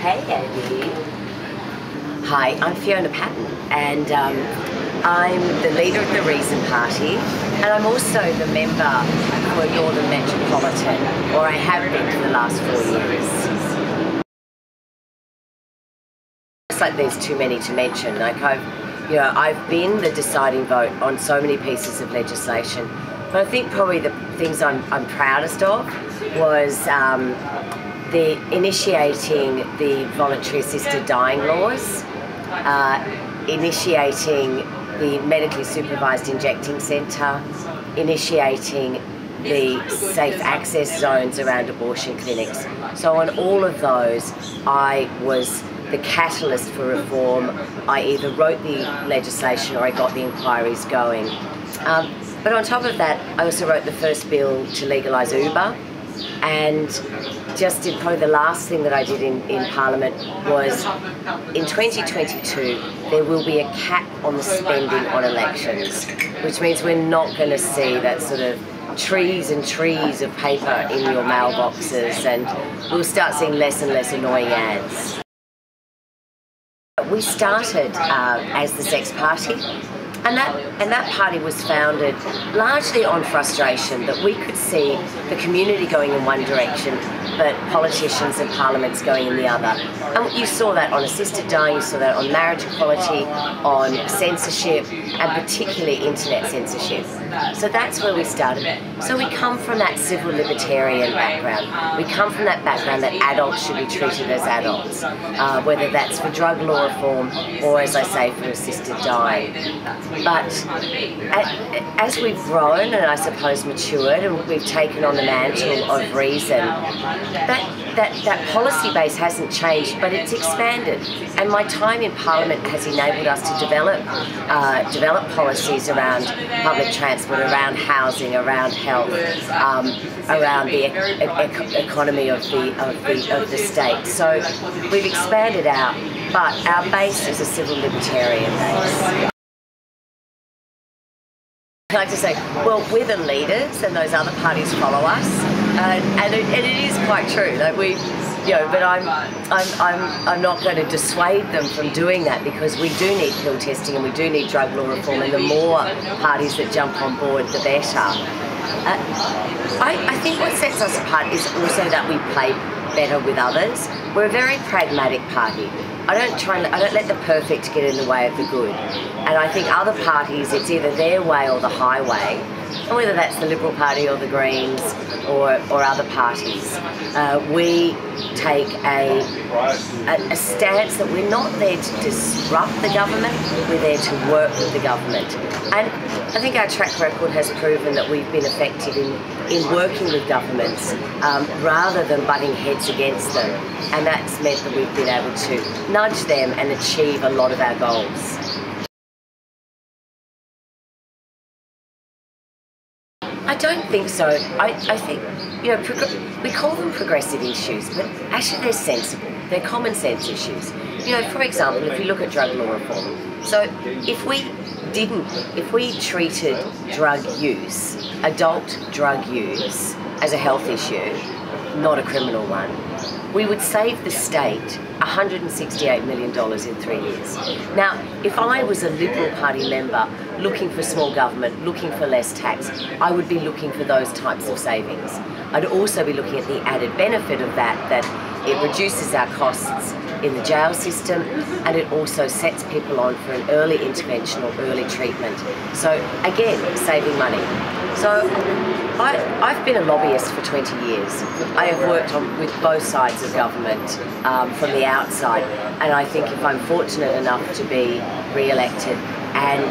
Hey, Andie. Hi, I'm Fiona Patten, and um, I'm the leader of the Reason Party, and I'm also the member for Northern Metropolitan, or I have been for the last four years. It's like there's too many to mention. Like I've, you know, I've been the deciding vote on so many pieces of legislation, but I think probably the things I'm, I'm proudest of was um, the initiating the voluntary assisted dying laws, uh, initiating the medically supervised injecting centre, initiating the safe access zones around abortion clinics. So on all of those, I was the catalyst for reform. I either wrote the legislation or I got the inquiries going. Um, but on top of that, I also wrote the first bill to legalise Uber and just did probably the last thing that I did in, in Parliament was in 2022 there will be a cap on the spending on elections, which means we're not going to see that sort of trees and trees of paper in your mailboxes and we'll start seeing less and less annoying ads. We started uh, as the Sex Party and that, and that party was founded largely on frustration that we could see the community going in one direction, but politicians and parliaments going in the other. And you saw that on assisted dying, you saw that on marriage equality, on censorship, and particularly internet censorship. So that's where we started. So we come from that civil libertarian background. We come from that background that adults should be treated as adults, uh, whether that's for drug law reform or, as I say, for assisted dying. But as we've grown and I suppose matured and we've taken on the mantle of reason, that, that, that policy base hasn't changed, but it's expanded. And my time in Parliament has enabled us to develop, uh, develop policies around public transport, around housing, around health, um, around the economy of the, of, the, of the state. So we've expanded out, but our base is a civil libertarian base. I like to say, well, we're the leaders and those other parties follow us. And, and, it, and it is quite true. Like we, you know, but I'm, I'm, I'm, I'm not going to dissuade them from doing that because we do need pill testing and we do need drug law reform and the more parties that jump on board, the better. Uh, I, I think what sets us apart is also that we play better with others. We're a very pragmatic party. I don't try I don't let the perfect get in the way of the good. And I think other parties, it's either their way or the highway. Whether that's the Liberal Party or the Greens or, or other parties, uh, we take a, a, a stance that we're not there to disrupt the government, we're there to work with the government. And I think our track record has proven that we've been effective in, in working with governments um, rather than butting heads against them. And that's meant that we've been able to nudge them and achieve a lot of our goals. I don't think so. I, I think, you know, we call them progressive issues, but actually they're sensible. They're common sense issues. You know, for example, if you look at drug law reform, so if we didn't, if we treated drug use, adult drug use, as a health issue, not a criminal one, we would save the state $168 million in three years. Now, if I was a Liberal Party member looking for small government, looking for less tax, I would be looking for those types of savings. I'd also be looking at the added benefit of that, that it reduces our costs in the jail system and it also sets people on for an early intervention or early treatment. So again, saving money. So I, have been a lobbyist for 20 years. I have worked on, with both sides of government um, from the outside and I think if I'm fortunate enough to be re-elected and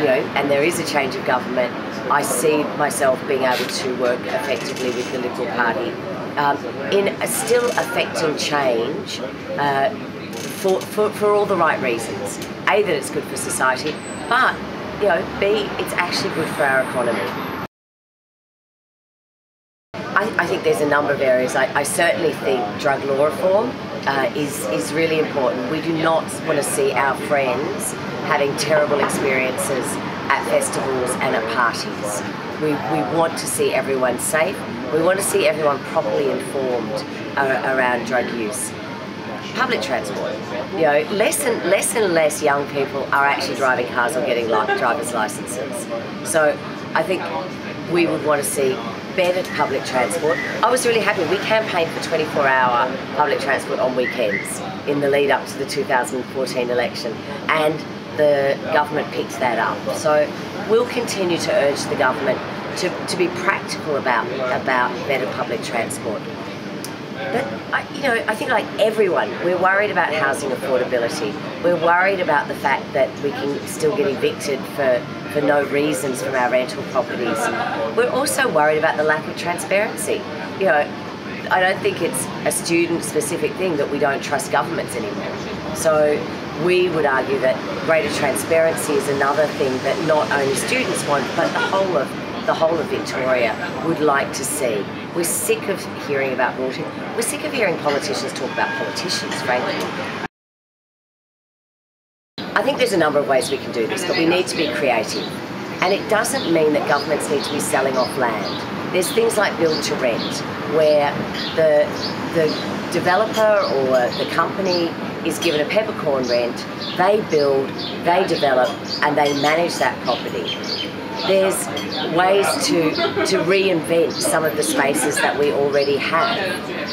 you know and there is a change of government I see myself being able to work effectively with the Liberal Party um, in still affecting change uh, for, for, for all the right reasons. A, that it's good for society, but, you know, B, it's actually good for our economy. I, think there's a number of areas. I, I certainly think drug law reform uh, is, is really important. We do not want to see our friends having terrible experiences at festivals and at parties. We, we want to see everyone safe We want to see everyone properly informed uh, around drug use. Public transport. You know, less and less and less young people are actually driving cars or getting driver's licenses. So I think we would want to see better public transport. I was really happy. We campaigned for 24 hour public transport on weekends in the lead up to the 2014 election and the government picked that up. So we'll continue to urge the government to, to be practical about, about better public transport. But I, you know, I think like everyone, we're worried about housing affordability. We're worried about the fact that we can still get evicted for, for no reasons from our rental properties. We're also worried about the lack of transparency. You know, I don't think it's a student-specific thing that we don't trust governments anymore. So we would argue that greater transparency is another thing that not only students want, but the whole of the whole of Victoria would like to see. We're sick of hearing about voting. We're sick of hearing politicians talk about politicians, frankly. I think there's a number of ways we can do this, but we need to be creative. And it doesn't mean that governments need to be selling off land. There's things like build to rent, where the, the developer or the company is given a peppercorn rent, they build, they develop, and they manage that property there's ways to to reinvent some of the spaces that we already have.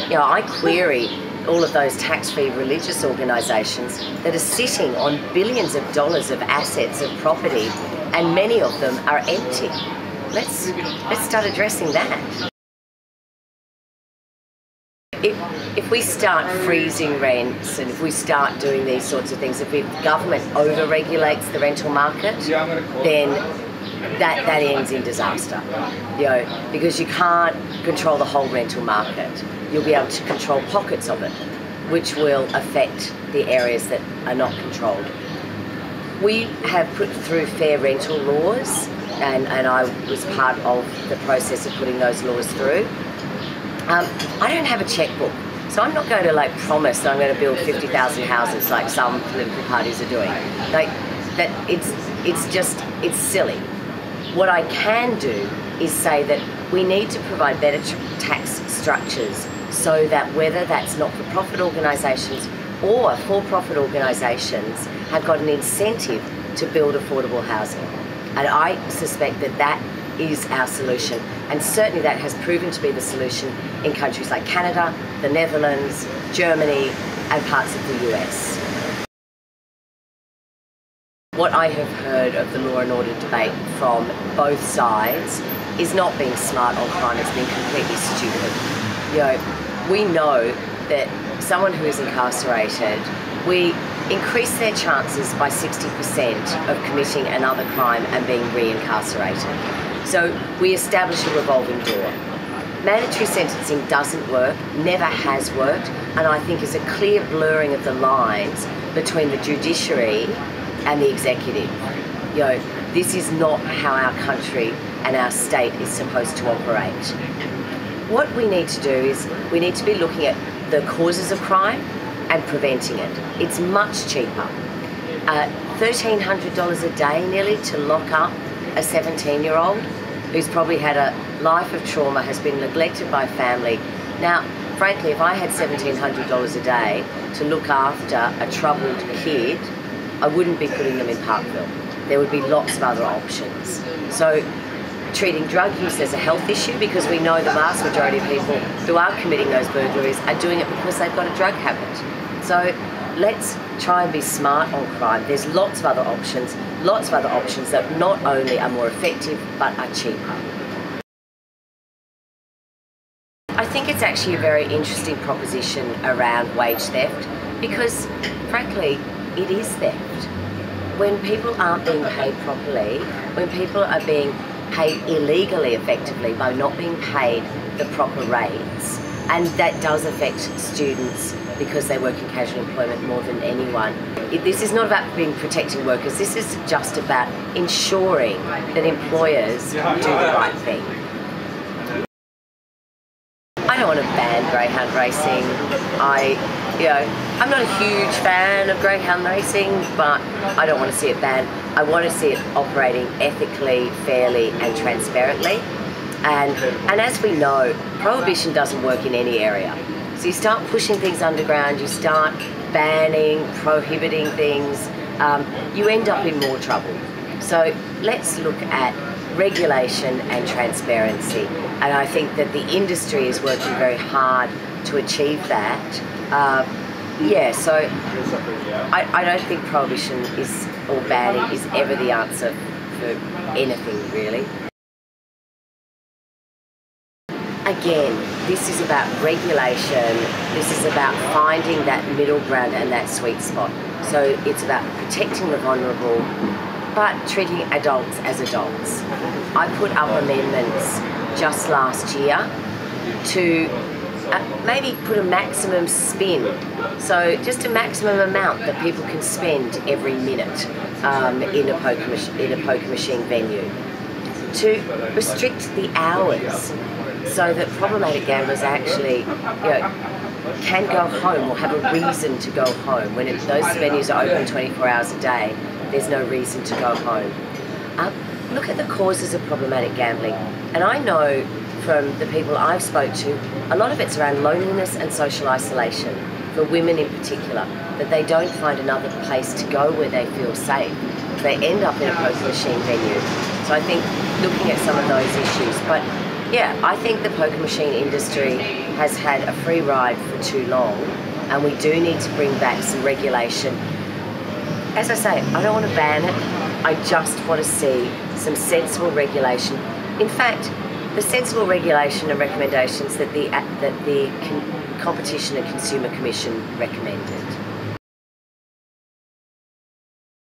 You know, I query all of those tax-free religious organisations that are sitting on billions of dollars of assets of property, and many of them are empty. Let's let's start addressing that. If, if we start freezing rents and if we start doing these sorts of things, if the government over-regulates the rental market, then that, that ends in disaster. You know, because you can't control the whole rental market. You'll be able to control pockets of it, which will affect the areas that are not controlled. We have put through fair rental laws, and, and I was part of the process of putting those laws through. Um, I don't have a checkbook. So I'm not going to like promise that I'm going to build 50,000 houses like some political parties are doing. Like that it's it's just it's silly. What I can do is say that we need to provide better tax structures so that whether that's not-for-profit organisations or for-profit organisations have got an incentive to build affordable housing. And I suspect that that is our solution. And certainly that has proven to be the solution in countries like Canada, the Netherlands, Germany, and parts of the US. What I have heard of the law and order debate from both sides is not being smart on crime, it's being completely stupid. You know, we know that someone who is incarcerated, we increase their chances by 60% of committing another crime and being re-incarcerated. So we establish a revolving door. Mandatory sentencing doesn't work, never has worked, and I think is a clear blurring of the lines between the judiciary and the executive. You know, this is not how our country and our state is supposed to operate. What we need to do is we need to be looking at the causes of crime and preventing it. It's much cheaper. Uh, $1,300 a day nearly to lock up a 17 year old who's probably had a life of trauma, has been neglected by family. Now, frankly, if I had $1,700 a day to look after a troubled kid I wouldn't be putting them in Parkville. There would be lots of other options. So treating drug use as a health issue because we know the vast majority of people who are committing those burglaries are doing it because they've got a drug habit. So let's try and be smart on crime. There's lots of other options, lots of other options that not only are more effective but are cheaper. I think it's actually a very interesting proposition around wage theft because frankly it is theft. When people aren't being paid properly, when people are being paid illegally effectively by not being paid the proper rates, and that does affect students because they work in casual employment more than anyone. This is not about being protecting workers, this is just about ensuring that employers do the right thing. I don't want to ban greyhound racing. I you know, I'm not a huge fan of greyhound racing, but I don't want to see it banned. I want to see it operating ethically, fairly, and transparently. And, and as we know, prohibition doesn't work in any area. So you start pushing things underground, you start banning, prohibiting things, um, you end up in more trouble. So let's look at regulation and transparency. And I think that the industry is working very hard to achieve that. Uh, yeah, so I, I don't think prohibition is or banning is ever the answer for anything really. Again, this is about regulation, this is about finding that middle ground and that sweet spot. So it's about protecting the vulnerable, but treating adults as adults. I put up amendments just last year to uh, maybe put a maximum spin. So just a maximum amount that people can spend every minute um, in, a poker in a poker machine venue. To restrict the hours so that problematic gamblers actually, you know, can go home or have a reason to go home. When it, those venues are open 24 hours a day, there's no reason to go home. Um, look at the causes of problematic gambling. And I know from the people I've spoke to, a lot of it's around loneliness and social isolation, for women in particular, that they don't find another place to go where they feel safe. They end up in a poker machine venue. So I think looking at some of those issues, but yeah, I think the poker machine industry has had a free ride for too long, and we do need to bring back some regulation. As I say, I don't want to ban it, I just want to see some sensible regulation. In fact, the sensible regulation and recommendations that the, that the Competition and Consumer Commission recommended.